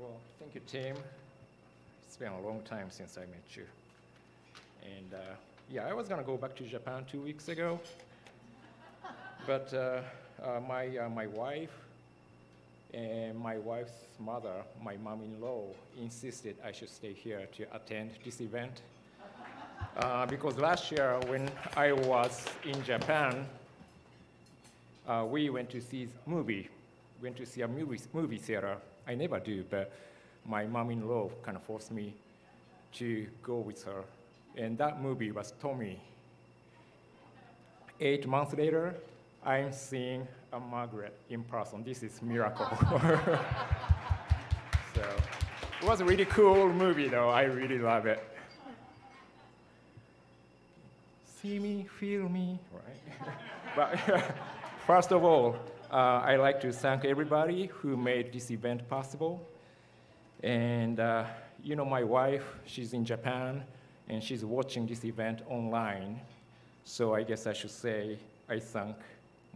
Well, thank you, Tim. It's been a long time since I met you. And uh, yeah, I was gonna go back to Japan two weeks ago, but uh, uh, my, uh, my wife and my wife's mother, my mom-in-law, insisted I should stay here to attend this event. Uh, because last year when I was in Japan, uh, we went to see movie, went to see a movie, movie theater. I never do, but my mom-in-law kind of forced me to go with her. And that movie was Tommy. Eight months later, I'm seeing Ann-Margret in person. This is miracle. so it was a really cool movie, though. I really love it. See me, feel me, right? but first of all, uh, I'd like to thank everybody who made this event possible. And uh, you know, my wife, she's in Japan, and she's watching this event online. So I guess I should say I thank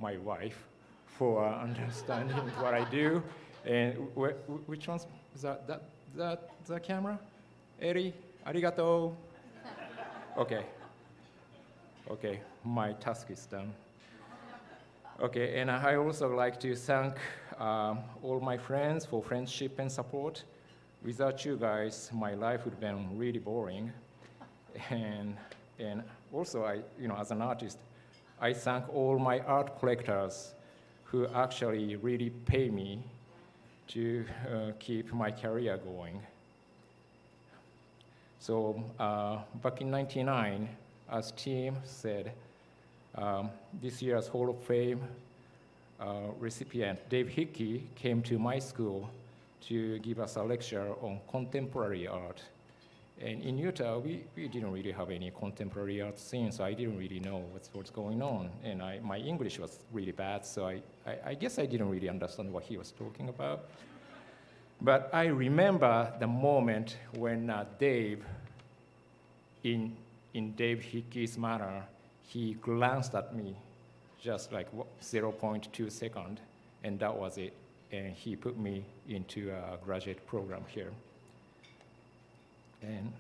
my wife for uh, understanding what I do. And wh which one's that? That that the camera? Eri, arigato. Okay. Okay, my task is done. Okay, and I also like to thank um, all my friends for friendship and support. Without you guys, my life would have been really boring. And, and also, I, you know, as an artist, I thank all my art collectors who actually really pay me to uh, keep my career going. So uh, back in 99, as Tim said, um, this year's Hall of Fame uh, recipient, Dave Hickey, came to my school to give us a lecture on contemporary art. And in Utah, we, we didn't really have any contemporary art scene, so I didn't really know what's, what's going on. And I, my English was really bad, so I, I, I guess I didn't really understand what he was talking about. But I remember the moment when uh, Dave, in in Dave Hickey's manner, he glanced at me just like 0.2 second, and that was it. And he put me into a graduate program here. And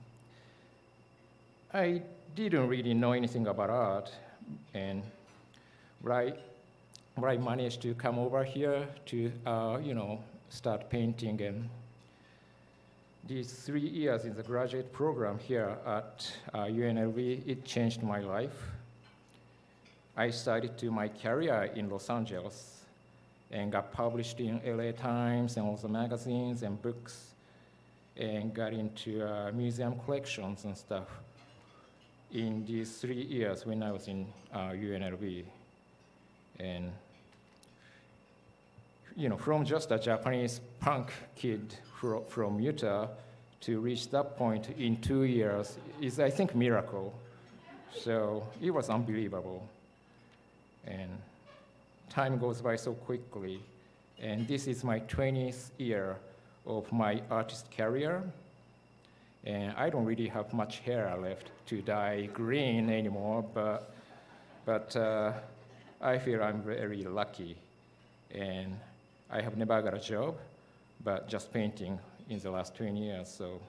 I didn't really know anything about art, and right, I managed to come over here to, uh, you know, start painting and these three years in the graduate program here at uh, UNLV, it changed my life. I started to my career in Los Angeles and got published in LA Times and also magazines and books and got into uh, museum collections and stuff in these three years when I was in uh, UNLV. And, you know, from just a Japanese punk kid from Utah to reach that point in two years is, I think, miracle. So it was unbelievable. And time goes by so quickly. And this is my 20th year of my artist career. And I don't really have much hair left to dye green anymore, but, but uh, I feel I'm very lucky. And I have never got a job but just painting in the last 20 years. So,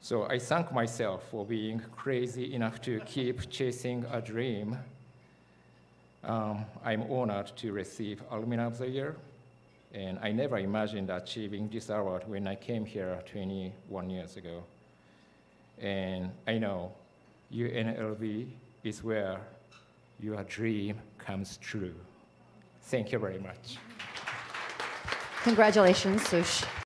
so I thank myself for being crazy enough to keep chasing a dream. Um, I'm honored to receive Alumni of the Year, and I never imagined achieving this award when I came here 21 years ago. And I know UNLV is where your dream comes true. Thank you very much. Congratulations, Sush.